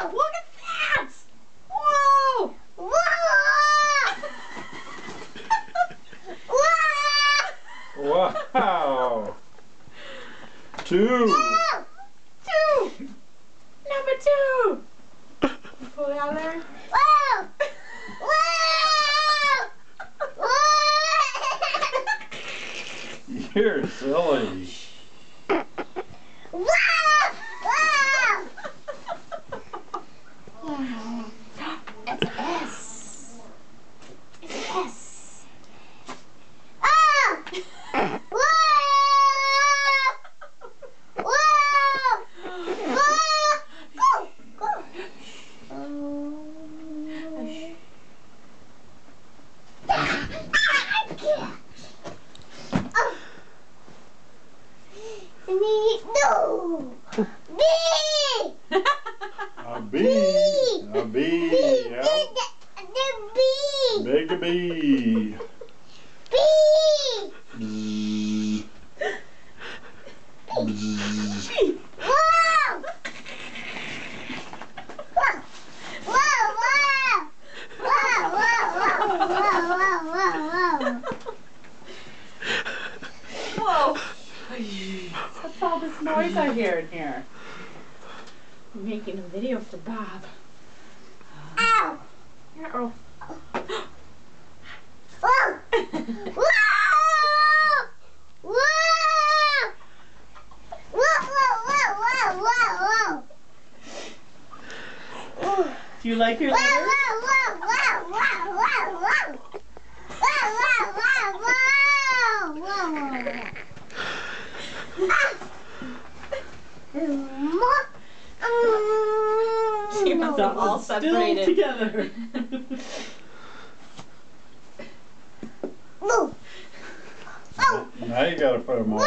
Wow! Look at that! Whoa! Whoa! Wow! Two. Two! Number two! Pull it out there. You're silly. No! B! A bee. A bee. B! Yeah. The, the B! Big bee. What's all this noise I hear in here? I'm making a video for Bob. Ow! Uh-oh. Do you like your letter? She. Still together. Now you gotta put them all.